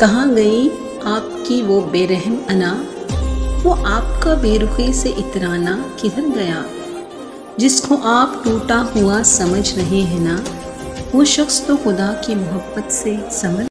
कहाँ गई आपकी वो बेरहम अना? वो आपका बेरुखी से इतराना किधर गया? जिसको आप टूटा हुआ समझ रहे हैं ना? वो शख्स तो खुदा की मोहब्बत से समझ